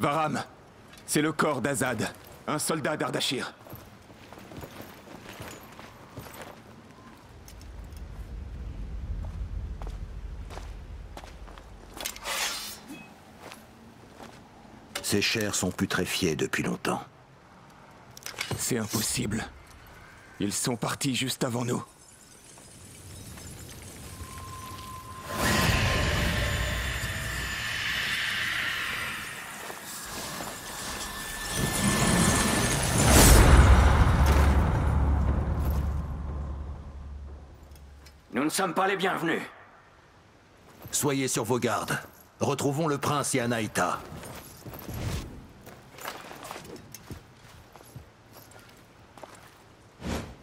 Baram, c'est le corps d'Azad, un soldat d'Ardashir. Ces chairs sont putréfiées depuis longtemps. C'est impossible. Ils sont partis juste avant nous. Nous ne sommes pas les bienvenus. Soyez sur vos gardes. Retrouvons le prince et Anaïta.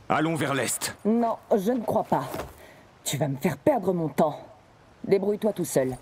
Allons vers l'est. Non, je ne crois pas. Tu vas me faire perdre mon temps. Débrouille-toi tout seul.